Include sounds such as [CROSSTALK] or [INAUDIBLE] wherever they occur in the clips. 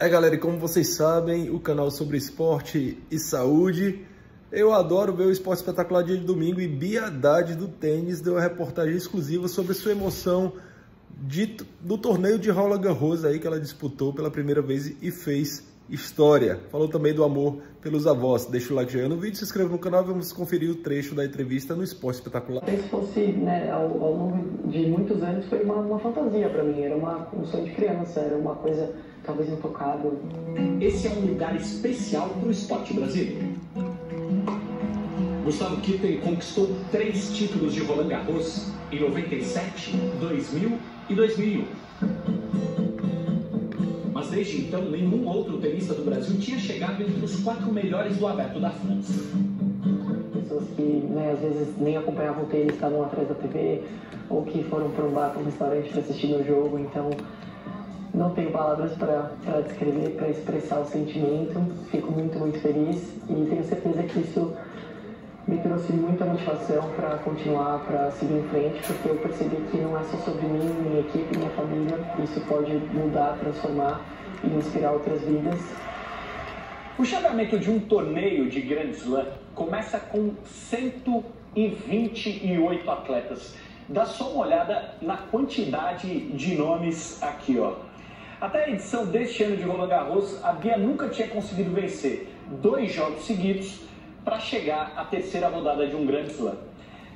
É galera, e como vocês sabem, o canal sobre esporte e saúde, eu adoro ver o esporte espetacular dia de domingo e Bia Haddad do tênis deu uma reportagem exclusiva sobre sua emoção de, do torneio de Roland Garros aí que ela disputou pela primeira vez e fez história. Falou também do amor pelos avós. Deixa o like já no vídeo, se inscreva no canal e vamos conferir o trecho da entrevista no Esporte Espetacular. Se fosse, né, ao, ao longo de muitos anos, foi uma, uma fantasia para mim, era uma, um sonho de criança, era uma coisa talvez intocável. Esse é um lugar especial para o esporte brasileiro. Gustavo Kitten conquistou três títulos de Roland Garros em 97, 2000 e 2001. Mas desde então, nenhum outro tenista Brasil tinha chegado entre os quatro melhores do aberto da França. Pessoas que né, às vezes nem acompanhavam o tênis, estavam atrás da TV, ou que foram para um bar, para um restaurante para assistir meu jogo, então não tenho palavras para descrever, para expressar o sentimento. Fico muito, muito feliz e tenho certeza que isso me trouxe muita motivação para continuar, para seguir em frente, porque eu percebi que não é só sobre mim, minha equipe, minha família. Isso pode mudar, transformar e inspirar outras vidas. O chaveamento de um torneio de Grand Slam começa com 128 atletas. Dá só uma olhada na quantidade de nomes aqui, ó. Até a edição deste ano de Roland Garros, a Bia nunca tinha conseguido vencer dois jogos seguidos para chegar à terceira rodada de um grande slam.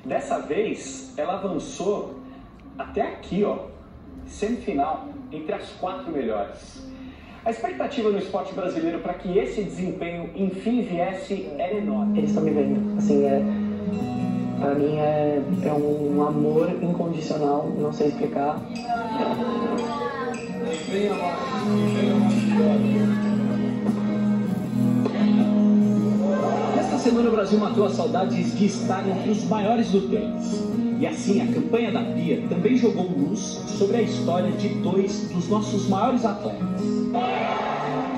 Dessa vez, ela avançou até aqui, ó, semifinal, entre as quatro melhores. A expectativa no esporte brasileiro para que esse desempenho enfim viesse era enorme. Eles estão me vendo, assim, é, para mim é, é um amor incondicional, não sei explicar. Nesta semana o Brasil matou as saudades de estar entre os maiores do tênis. E assim, a campanha da Pia também jogou luz sobre a história de dois dos nossos maiores atletas.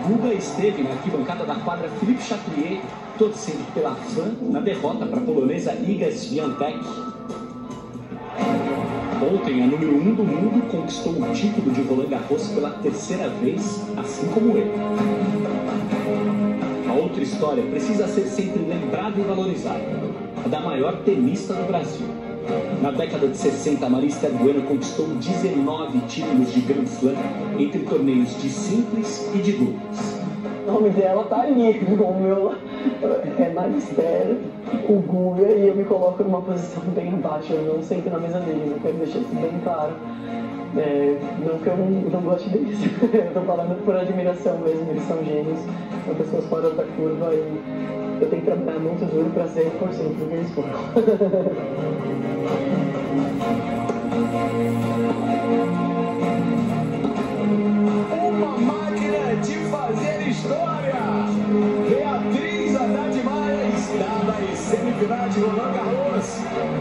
Guga esteve na arquibancada da quadra Felipe Chatrier, torcendo pela fã na derrota para a polonesa Iga Swiatek Ontem, a número 1 um do mundo conquistou o título de Roland Garros pela terceira vez, assim como ele. A outra história precisa ser sempre lembrada e valorizada. A da maior tenista do Brasil. Na década de 60, Marista Bueno conquistou 19 títulos de Grand Slam entre torneios de simples e de duplas. O nome dela tá ali, o meu é Marister, o Guga, e eu me coloco numa posição bem abaixo, eu não sento na mesa deles, eu quero deixar isso bem claro. É, não que eu não, não goste deles, [LAUGHS] eu tô falando por admiração mesmo, eles são gênios, são pessoas fora da curva e eu tenho que trabalhar muito duro para ser 100% do que eles foram. [LAUGHS] novidade, Roland Garros.